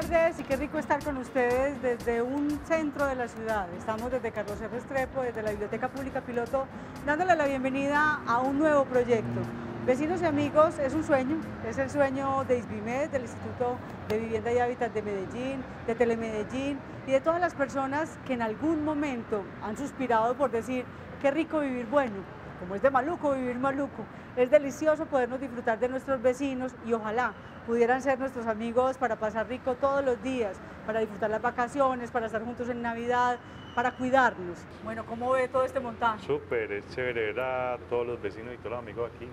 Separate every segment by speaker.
Speaker 1: tardes y qué rico estar con ustedes desde un centro de la ciudad. Estamos desde Carlos R. Restrepo, desde la Biblioteca Pública Piloto, dándole la bienvenida a un nuevo proyecto. Vecinos y amigos es un sueño, es el sueño de ISBIMED, del Instituto de Vivienda y Hábitat de Medellín, de Telemedellín y de todas las personas que en algún momento han suspirado por decir qué rico vivir bueno, como es de maluco vivir maluco. Es delicioso podernos disfrutar de nuestros vecinos y ojalá pudieran ser nuestros amigos para pasar rico todos los días, para disfrutar las vacaciones, para estar juntos en Navidad, para cuidarnos. Bueno, ¿cómo ve todo este montaje?
Speaker 2: Súper, es chévere ver a todos los vecinos y todos los amigos aquí.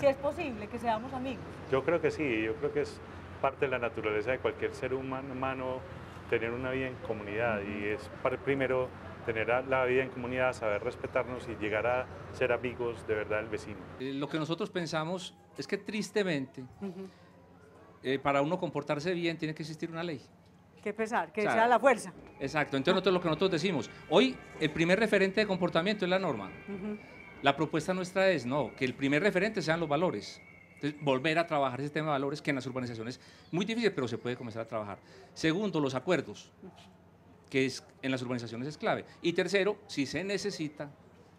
Speaker 1: Si es posible que seamos amigos.
Speaker 2: Yo creo que sí, yo creo que es parte de la naturaleza de cualquier ser humano, humano tener una vida en comunidad y es para, primero tener la vida en comunidad, saber respetarnos y llegar a ser amigos de verdad del vecino.
Speaker 3: Eh, lo que nosotros pensamos es que tristemente, eh, para uno comportarse bien tiene que existir una ley.
Speaker 1: Que pesar, que sea la fuerza.
Speaker 3: Exacto, entonces nosotros lo que nosotros decimos, hoy el primer referente de comportamiento es la norma. La propuesta nuestra es, no, que el primer referente sean los valores. Entonces, volver a trabajar ese tema de valores que en las urbanizaciones es muy difícil, pero se puede comenzar a trabajar. Segundo, los acuerdos que es, en las urbanizaciones es clave. Y tercero, si se necesita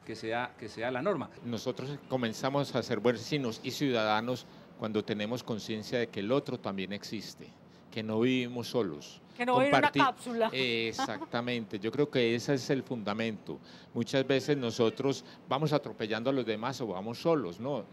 Speaker 3: que sea, que sea la norma.
Speaker 4: Nosotros comenzamos a ser vecinos y ciudadanos cuando tenemos conciencia de que el otro también existe, que no vivimos solos.
Speaker 1: Que no vivimos una cápsula.
Speaker 4: Exactamente, yo creo que ese es el fundamento. Muchas veces nosotros vamos atropellando a los demás o vamos solos, ¿no?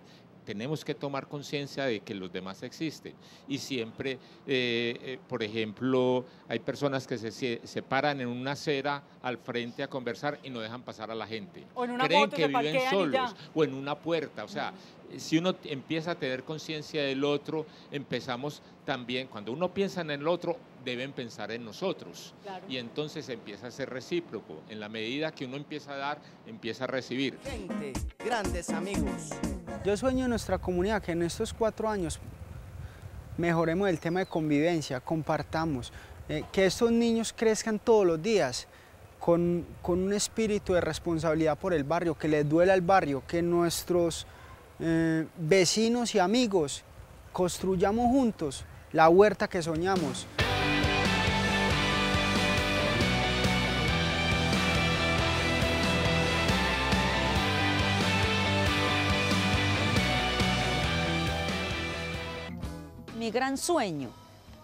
Speaker 4: Tenemos que tomar conciencia de que los demás existen. Y siempre, eh, eh, por ejemplo, hay personas que se, paran en una acera al frente a conversar y no dejan pasar a la gente.
Speaker 1: O en una
Speaker 4: Creen que viven solos o en una puerta. O sea, si uno empieza a tener conciencia del otro, empezamos también, cuando uno piensa en el otro, deben pensar en nosotros. Y entonces empieza a ser recíproco. En la medida que uno empieza a dar, empieza a recibir.
Speaker 5: Gente, grandes amigos.
Speaker 6: Yo sueño en nuestra comunidad que en estos cuatro años mejoremos el tema de convivencia, compartamos, eh, que estos niños crezcan todos los días con, un espíritu de responsabilidad por el barrio, que les duela el barrio, que nuestros eh, vecinos y amigos construyamos juntos la huerta que soñamos.
Speaker 7: Mi gran sueño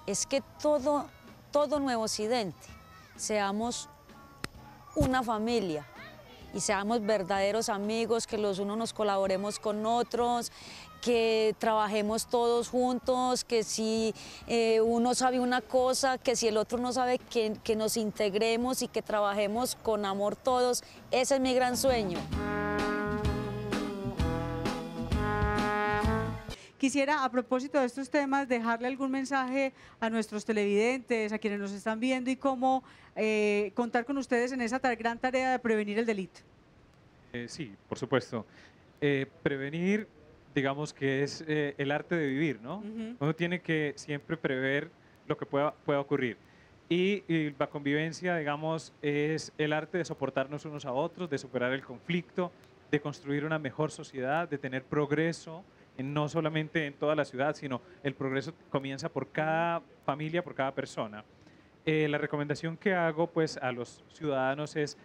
Speaker 7: es que todo, todo Nuevo Occidente seamos una familia, y seamos verdaderos amigos, que los unos nos colaboremos con otros, que trabajemos todos juntos, que si eh, uno sabe una cosa, que si el otro no sabe, que, que nos integremos y que trabajemos con amor todos. Ese es mi gran sueño.
Speaker 1: Quisiera, a propósito de estos temas, dejarle algún mensaje a nuestros televidentes, a quienes nos están viendo y cómo eh, contar con ustedes en esa gran tarea de prevenir el delito.
Speaker 8: Eh, sí, por supuesto. Eh, prevenir, digamos que es el arte de vivir, ¿no? Uno tiene que siempre prever lo que pueda, pueda ocurrir. Y, y, la convivencia, digamos, es el arte de soportarnos unos a otros, de superar el conflicto, de construir una mejor sociedad, de tener progreso, no solamente en toda la ciudad, sino el progreso comienza por cada familia, por cada persona. Eh, la recomendación que hago pues a los ciudadanos es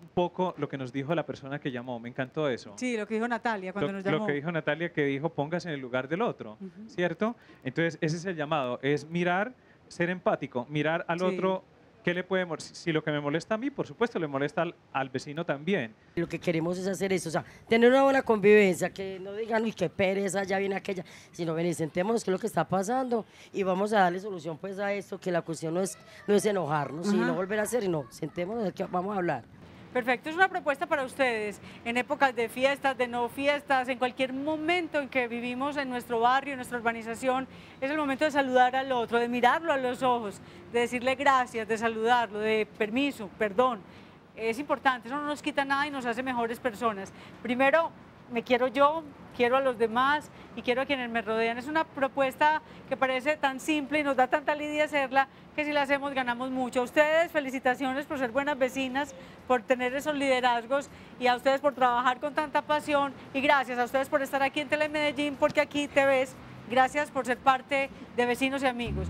Speaker 8: un poco lo que nos dijo la persona que llamó, me encantó eso.
Speaker 1: Sí, lo que dijo Natalia cuando nos llamó.
Speaker 8: Lo que dijo Natalia que dijo póngase en el lugar del otro, ¿cierto? Entonces ese es el llamado, es mirar, ser empático, mirar al otro ¿Qué le puede Si lo que me molesta a mí, por supuesto, le molesta al, vecino también.
Speaker 9: Lo que queremos es hacer eso, o sea, tener una buena convivencia, que no digan, uy, qué pereza, ya viene aquella, sino ven y sentémonos qué es lo que está pasando y vamos a darle solución pues a esto, que la cuestión no es, no es enojarnos y no volver a hacer, no, sentémonos, que vamos a hablar.
Speaker 1: Perfecto, es una propuesta para ustedes en épocas de fiestas, de no fiestas, en cualquier momento en que vivimos en nuestro barrio, en nuestra urbanización, es el momento de saludar al otro, de mirarlo a los ojos, de decirle gracias, de saludarlo, de permiso, perdón. Es importante, eso no nos quita nada y nos hace mejores personas. Primero, me quiero yo, quiero a los demás y quiero a quienes me rodean. Es una propuesta que parece tan simple y nos da tanta lidia hacerla que si la hacemos ganamos mucho. A ustedes felicitaciones por ser buenas vecinas, por tener esos liderazgos y a ustedes por trabajar con tanta pasión y gracias a ustedes por estar aquí en Telemedellín porque aquí te ves. Gracias por ser parte de vecinos y amigos.